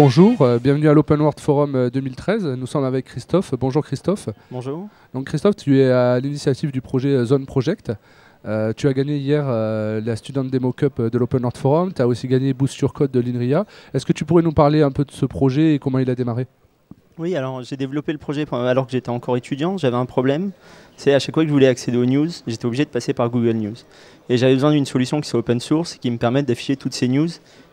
Bonjour, euh, bienvenue à l'Open World Forum euh, 2013. Nous sommes avec Christophe. Bonjour Christophe. Bonjour. Donc Christophe, tu es à l'initiative du projet euh, Zone Project. Euh, tu as gagné hier euh, la Student Demo Cup de l'Open World Forum. Tu as aussi gagné Boost Your Code de l'INRIA. Est-ce que tu pourrais nous parler un peu de ce projet et comment il a démarré? Oui, alors j'ai développé le projet alors que j'étais encore étudiant. J'avais un problème. C'est à chaque fois que je voulais accéder aux news, j'étais obligé de passer par Google News. Et j'avais besoin d'une solution qui soit open source, qui me permette d'afficher toutes ces news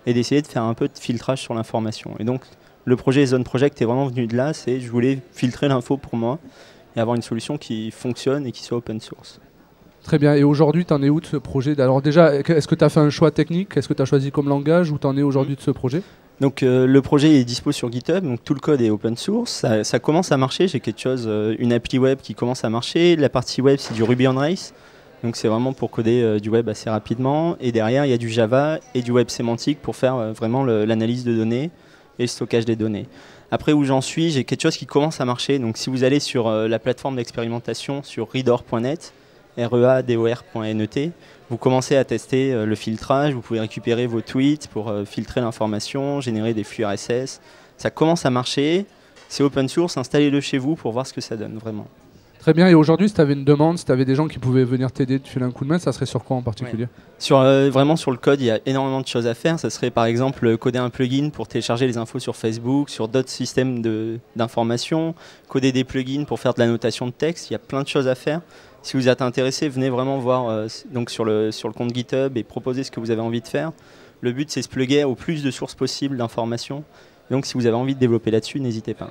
et d'essayer de faire un peu de filtrage sur l'information. Et donc le projet Zone Project est vraiment venu de là. C'est je voulais filtrer l'info pour moi et avoir une solution qui fonctionne et qui soit open source. Très bien. Et aujourd'hui, tu en es où de ce projet? Alors déjà, est-ce que tu as fait un choix technique? Est-ce que tu as choisi comme langage Où tu en es aujourd'hui de ce projet? Donc euh, le projet est dispo sur GitHub, donc tout le code est open source. Ça, commence à marcher. J'ai quelque chose, euh, une appli web qui commence à marcher. La partie web c'est du Ruby on Rails, donc c'est vraiment pour coder euh, du web assez rapidement. Et derrière il y a du Java et du web sémantique pour faire vraiment l'analyse de données et le stockage des données. Après où j'en suis, j'ai quelque chose qui commence à marcher. Donc si vous allez sur la plateforme d'expérimentation sur reador.net, reador.net, vous commencez à tester euh, le filtrage, vous pouvez récupérer vos tweets pour euh, filtrer l'information, générer des flux RSS. Ça commence à marcher, c'est open source, installez-le chez vous pour voir ce que ça donne vraiment. Très bien. Et aujourd'hui, si tu avais une demande, si tu avais des gens qui pouvaient venir t'aider, te filer un coup de main, ça serait sur quoi en particulier Sur, euh, vraiment sur le code, il y a énormément de choses à faire. Ça serait par exemple coder un plugin pour télécharger les infos sur Facebook, sur d'autres systèmes de- d'information, coder des plugins pour faire de la notation de texte. Il y a plein de choses à faire. Si vous êtes intéressé, venez vraiment voir euh, donc sur, le, sur le compte GitHub et proposer ce que vous avez envie de faire. Le but, c'est se plugger au plus de sources possibles d'informations. Donc si vous avez envie de développer là-dessus, n'hésitez pas.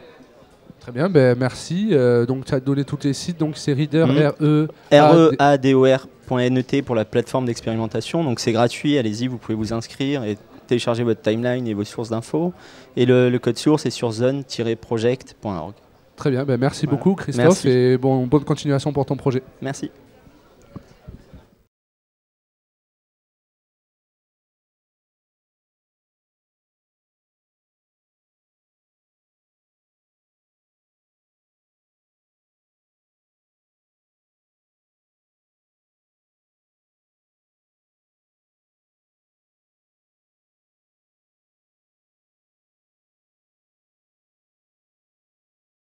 Très bien, ben, merci. Euh, donc tu as donné tous les sites, donc c'est Reader. R-E... reador.net pour la plateforme d'expérimentation. Donc c'est gratuit, allez-y, vous pouvez vous inscrire et télécharger votre timeline et vos sources d'infos. Et le, le code source est sur zone-project.org. Très bien, ben, merci beaucoup Christophe Merci. et bon, bonne continuation pour ton projet. Merci.